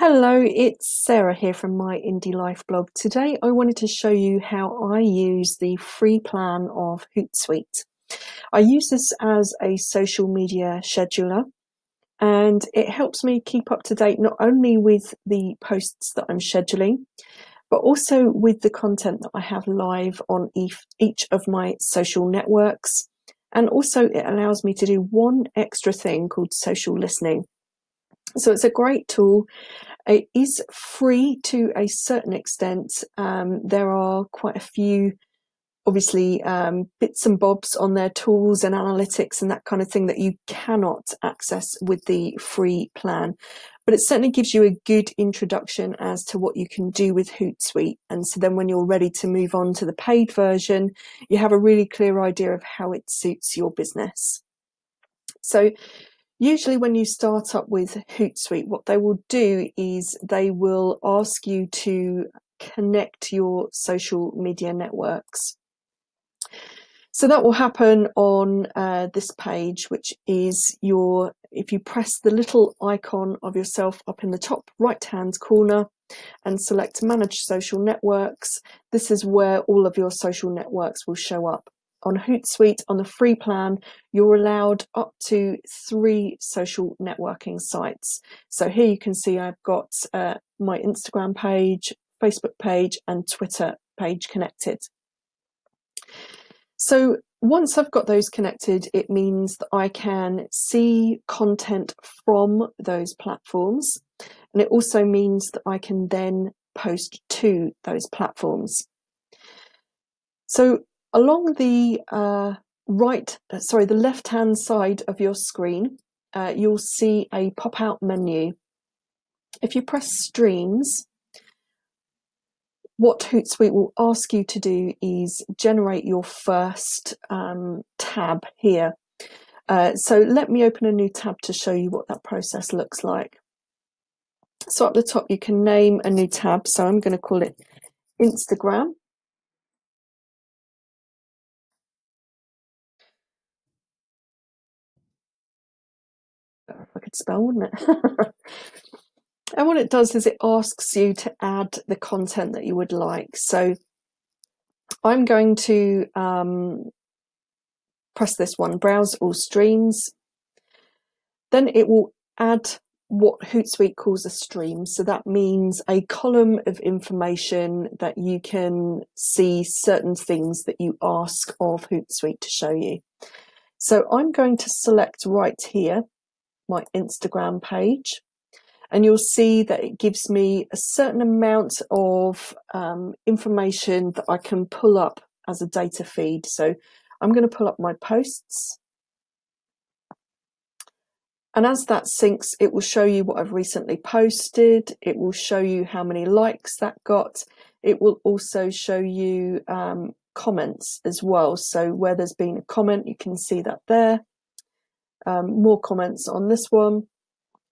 Hello, it's Sara here from my Indie Life blog. Today I wanted to show you how I use the free plan of Hootsuite. I use this as a social media scheduler and it helps me keep up to date not only with the posts that I'm scheduling, but also with the content that I have live on each of my social networks. And also it allows me to do one extra thing called social listening. So it's a great tool. It is free to a certain extent. Um, there are quite a few, obviously, um, bits and bobs on their tools and analytics and that kind of thing that you cannot access with the free plan. But it certainly gives you a good introduction as to what you can do with Hootsuite. And so then when you're ready to move on to the paid version, you have a really clear idea of how it suits your business. So Usually when you start up with Hootsuite, what they will do is they will ask you to connect your social media networks. So that will happen on uh, this page, which is your, if you press the little icon of yourself up in the top right hand corner and select manage social networks, this is where all of your social networks will show up on Hootsuite on the free plan, you're allowed up to three social networking sites. So here you can see I've got uh, my Instagram page, Facebook page, and Twitter page connected. So once I've got those connected, it means that I can see content from those platforms. And it also means that I can then post to those platforms. So along the uh, right, uh, sorry, the left hand side of your screen, uh, you'll see a pop out menu. If you press streams, what Hootsuite will ask you to do is generate your first um, tab here. Uh, so let me open a new tab to show you what that process looks like. So up the top, you can name a new tab. So I'm going to call it Instagram. I could spell, wouldn't it? and what it does is it asks you to add the content that you would like. So I'm going to um, press this one, browse all streams. Then it will add what Hootsuite calls a stream. So that means a column of information that you can see certain things that you ask of Hootsuite to show you. So I'm going to select right here my Instagram page. And you'll see that it gives me a certain amount of um, information that I can pull up as a data feed. So I'm going to pull up my posts. And as that syncs, it will show you what I've recently posted. It will show you how many likes that got. It will also show you um, comments as well. So where there's been a comment, you can see that there um, more comments on this one.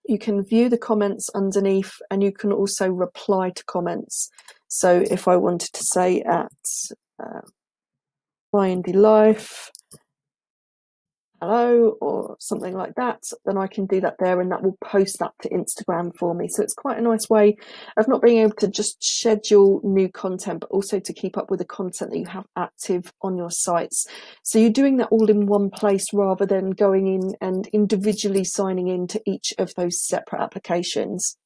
You can view the comments underneath and you can also reply to comments. So if I wanted to say at uh, my indie life, hello or something like that, then I can do that there and that will post that to Instagram for me. So it's quite a nice way of not being able to just schedule new content, but also to keep up with the content that you have active on your sites. So you're doing that all in one place rather than going in and individually signing in to each of those separate applications.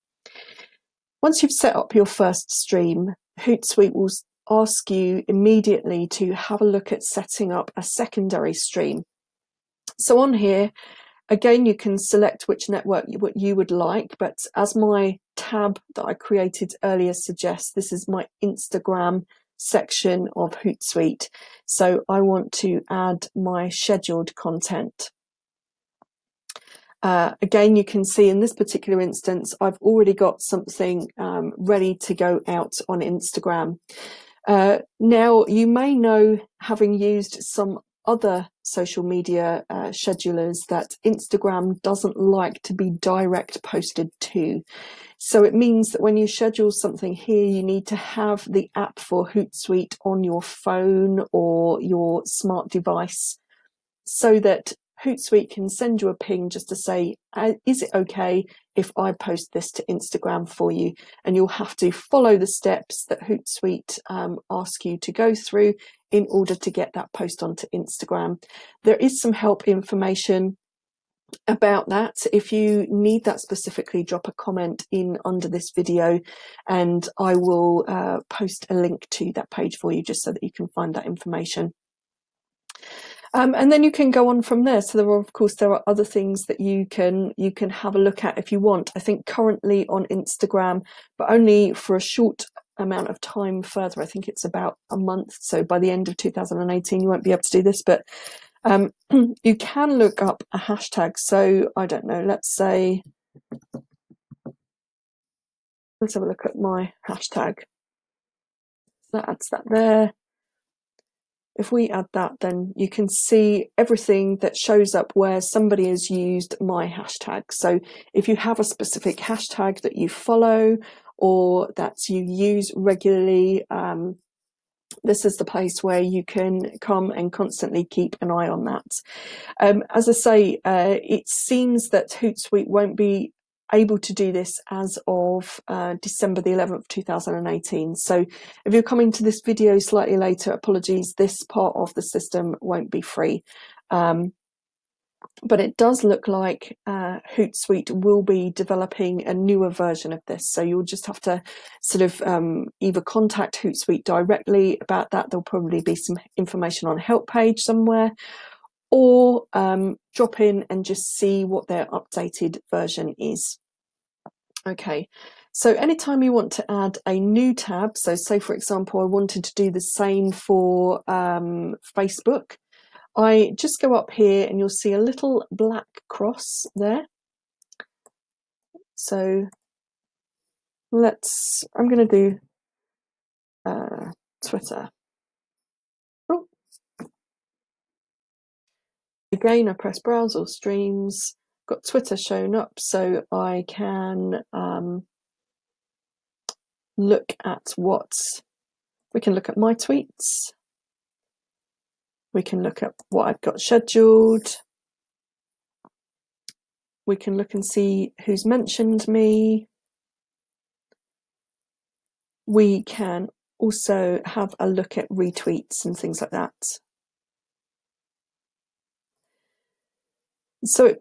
Once you've set up your first stream, Hootsuite will ask you immediately to have a look at setting up a secondary stream. So on here, again, you can select which network you, what you would like, but as my tab that I created earlier suggests, this is my Instagram section of Hootsuite. So I want to add my scheduled content. Uh, again, you can see in this particular instance, I've already got something um, ready to go out on Instagram. Uh, now, you may know, having used some other social media uh, schedulers that Instagram doesn't like to be direct posted to. So it means that when you schedule something here, you need to have the app for Hootsuite on your phone or your smart device so that Hootsuite can send you a ping just to say, uh, is it okay if I post this to Instagram for you? And you'll have to follow the steps that Hootsuite um, ask you to go through in order to get that post onto Instagram. There is some help information about that. If you need that specifically, drop a comment in under this video and I will uh, post a link to that page for you just so that you can find that information. Um, and then you can go on from there. So there are, of course, there are other things that you can you can have a look at if you want. I think currently on Instagram, but only for a short amount of time further. I think it's about a month. So by the end of 2018, you won't be able to do this, but um, you can look up a hashtag. So I don't know, let's say, let's have a look at my hashtag. That adds that there. If we add that, then you can see everything that shows up where somebody has used my hashtag. So if you have a specific hashtag that you follow or that you use regularly, um, this is the place where you can come and constantly keep an eye on that. Um, as I say, uh, it seems that Hootsuite won't be able to do this as of uh, December the 11th, 2018. So if you're coming to this video slightly later, apologies, this part of the system won't be free. Um, but it does look like uh, Hootsuite will be developing a newer version of this. So you'll just have to sort of um, either contact Hootsuite directly about that. There'll probably be some information on help page somewhere or um, drop in and just see what their updated version is. Okay, so anytime you want to add a new tab, so say for example, I wanted to do the same for um, Facebook, I just go up here and you'll see a little black cross there. So let's, I'm going to do uh, Twitter. Oh. Again, I press browse all streams, got Twitter shown up so I can um, look at what, we can look at my tweets. We can look at what I've got scheduled. We can look and see who's mentioned me. We can also have a look at retweets and things like that. So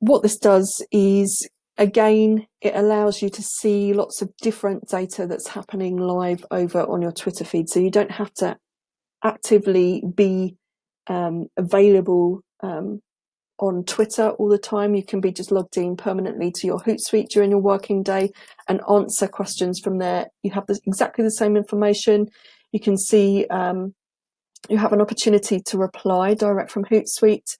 what this does is again it allows you to see lots of different data that's happening live over on your Twitter feed so you don't have to actively be um, available um, on Twitter all the time. You can be just logged in permanently to your Hootsuite during your working day and answer questions from there. You have exactly the same information. You can see um, you have an opportunity to reply direct from Hootsuite.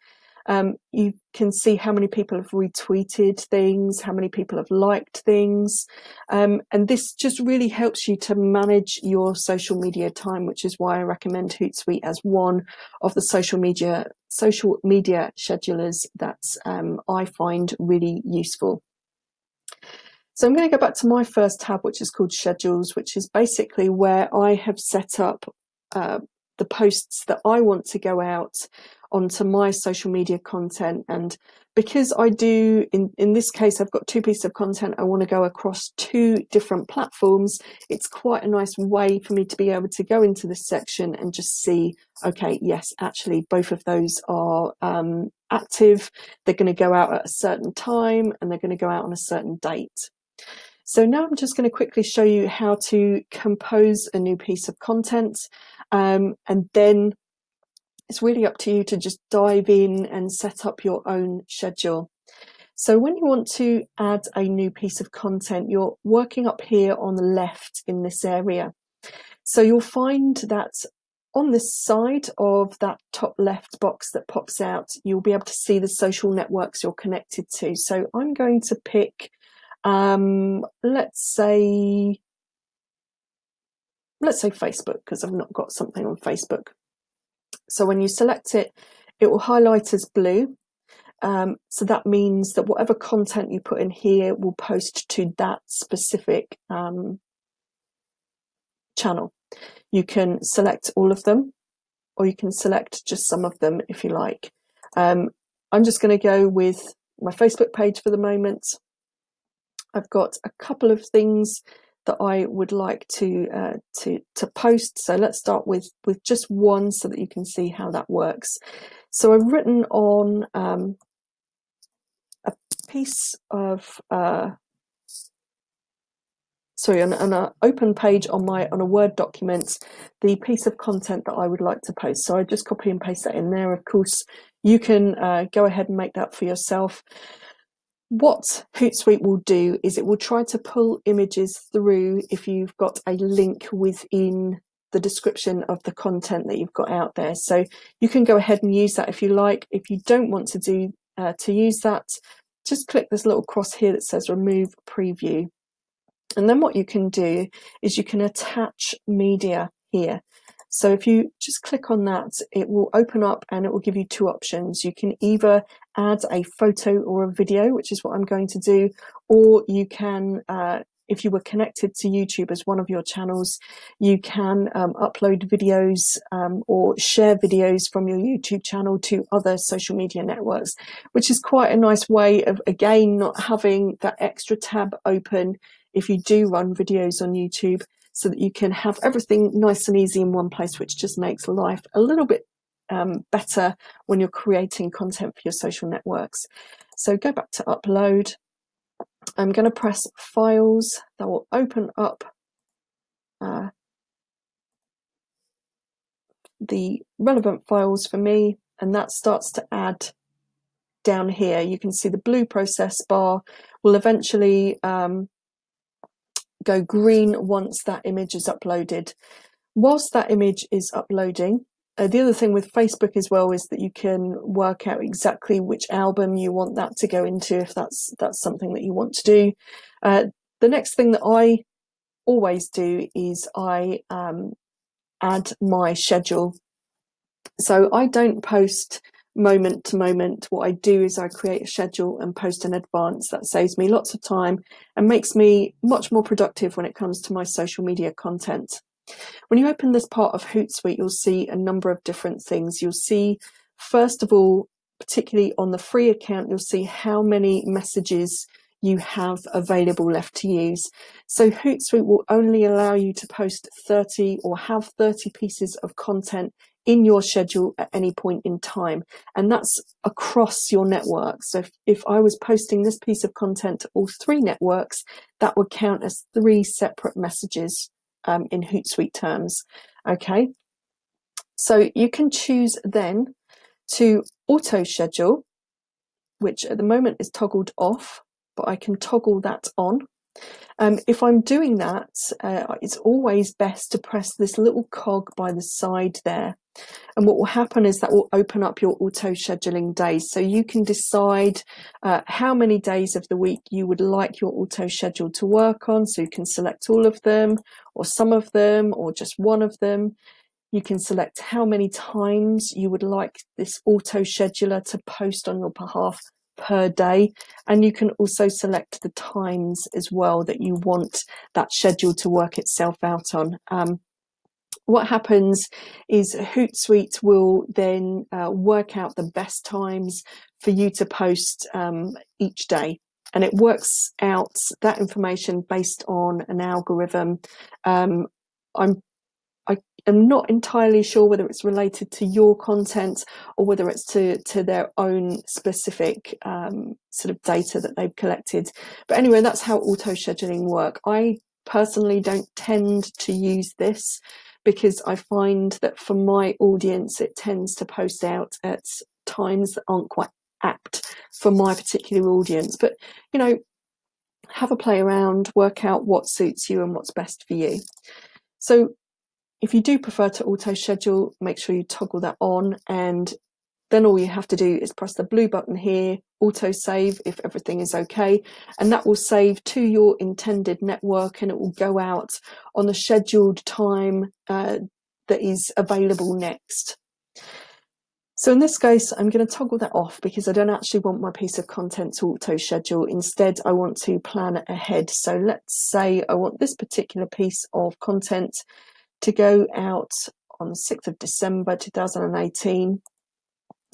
Um, you can see how many people have retweeted things, how many people have liked things. Um, and this just really helps you to manage your social media time, which is why I recommend Hootsuite as one of the social media social media schedulers that um, I find really useful. So I'm going to go back to my first tab, which is called schedules, which is basically where I have set up uh, the posts that I want to go out onto my social media content. And because I do, in, in this case, I've got two pieces of content, I want to go across two different platforms. It's quite a nice way for me to be able to go into this section and just see, okay, yes, actually, both of those are um, active. They're going to go out at a certain time and they're going to go out on a certain date. So now I'm just going to quickly show you how to compose a new piece of content um, and then it's really up to you to just dive in and set up your own schedule. So when you want to add a new piece of content, you're working up here on the left in this area. So you'll find that on this side of that top left box that pops out, you'll be able to see the social networks you're connected to. So I'm going to pick, um, let's say, let's say Facebook, because I've not got something on Facebook. So when you select it, it will highlight as blue. Um, so that means that whatever content you put in here will post to that specific um, channel. You can select all of them or you can select just some of them if you like. Um, I'm just going to go with my Facebook page for the moment. I've got a couple of things that I would like to uh, to to post. So let's start with with just one so that you can see how that works. So I've written on um, a piece of uh, sorry on, on an open page on my on a Word document the piece of content that I would like to post. So I just copy and paste that in there. Of course, you can uh, go ahead and make that for yourself what Hootsuite will do is it will try to pull images through if you've got a link within the description of the content that you've got out there. So you can go ahead and use that if you like. If you don't want to do uh, to use that, just click this little cross here that says remove preview. And then what you can do is you can attach media here. So if you just click on that, it will open up and it will give you two options. You can either add a photo or a video, which is what I'm going to do, or you can, uh, if you were connected to YouTube as one of your channels, you can um, upload videos um, or share videos from your YouTube channel to other social media networks, which is quite a nice way of, again, not having that extra tab open if you do run videos on YouTube so that you can have everything nice and easy in one place, which just makes life a little bit um, better when you're creating content for your social networks. So go back to upload. I'm going to press files that will open up uh, the relevant files for me and that starts to add down here. You can see the blue process bar will eventually um, go green once that image is uploaded. Whilst that image is uploading, uh, the other thing with Facebook as well is that you can work out exactly which album you want that to go into if that's that's something that you want to do. Uh, the next thing that I always do is I um, add my schedule. So I don't post moment to moment. What I do is I create a schedule and post in advance. That saves me lots of time and makes me much more productive when it comes to my social media content. When you open this part of Hootsuite, you'll see a number of different things. You'll see, first of all, particularly on the free account, you'll see how many messages you have available left to use. So Hootsuite will only allow you to post 30 or have 30 pieces of content in your schedule at any point in time. And that's across your network. So if, if I was posting this piece of content to all three networks, that would count as three separate messages um, in Hootsuite terms. Okay. So you can choose then to auto schedule, which at the moment is toggled off, but I can toggle that on. Um, if I'm doing that, uh, it's always best to press this little cog by the side there. And what will happen is that will open up your auto scheduling days. So you can decide uh, how many days of the week you would like your auto schedule to work on. So you can select all of them or some of them or just one of them. You can select how many times you would like this auto scheduler to post on your behalf per day. And you can also select the times as well that you want that schedule to work itself out on. Um, what happens is Hootsuite will then uh, work out the best times for you to post um, each day. And it works out that information based on an algorithm. Um, I'm I am not entirely sure whether it's related to your content or whether it's to, to their own specific um, sort of data that they've collected. But anyway, that's how auto scheduling work. I personally don't tend to use this because I find that for my audience, it tends to post out at times that aren't quite apt for my particular audience. But, you know, have a play around, work out what suits you and what's best for you. So if you do prefer to auto schedule, make sure you toggle that on and then all you have to do is press the blue button here, auto save if everything is okay, and that will save to your intended network and it will go out on the scheduled time uh, that is available next. So in this case, I'm going to toggle that off because I don't actually want my piece of content to auto schedule. Instead, I want to plan ahead. So let's say I want this particular piece of content to go out on the 6th of December 2018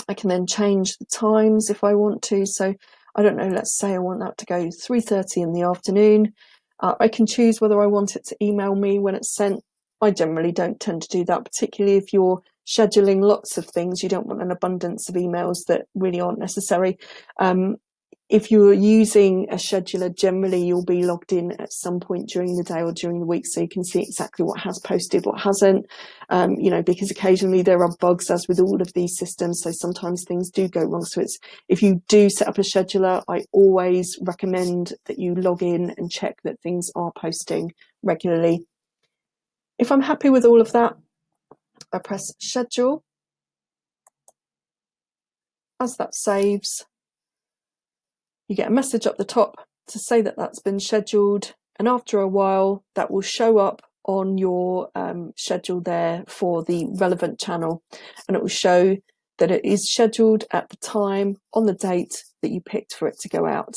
I can then change the times if I want to. So I don't know, let's say I want that to go 3.30 in the afternoon. Uh, I can choose whether I want it to email me when it's sent. I generally don't tend to do that, particularly if you're scheduling lots of things. You don't want an abundance of emails that really aren't necessary. Um, if you're using a scheduler, generally you'll be logged in at some point during the day or during the week so you can see exactly what has posted, what hasn't, um, you know, because occasionally there are bugs as with all of these systems. So sometimes things do go wrong. So it's, if you do set up a scheduler, I always recommend that you log in and check that things are posting regularly. If I'm happy with all of that, I press schedule. As that saves, you get a message up the top to say that that's been scheduled and after a while that will show up on your um, schedule there for the relevant channel and it will show that it is scheduled at the time on the date that you picked for it to go out.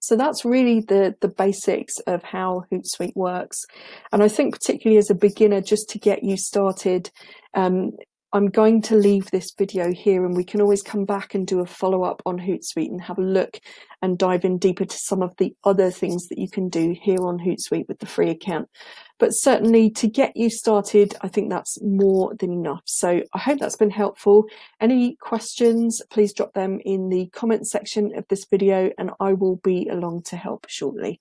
So that's really the, the basics of how Hootsuite works. And I think particularly as a beginner, just to get you started, um, I'm going to leave this video here and we can always come back and do a follow up on Hootsuite and have a look and dive in deeper to some of the other things that you can do here on Hootsuite with the free account. But certainly to get you started, I think that's more than enough. So I hope that's been helpful. Any questions, please drop them in the comment section of this video and I will be along to help shortly.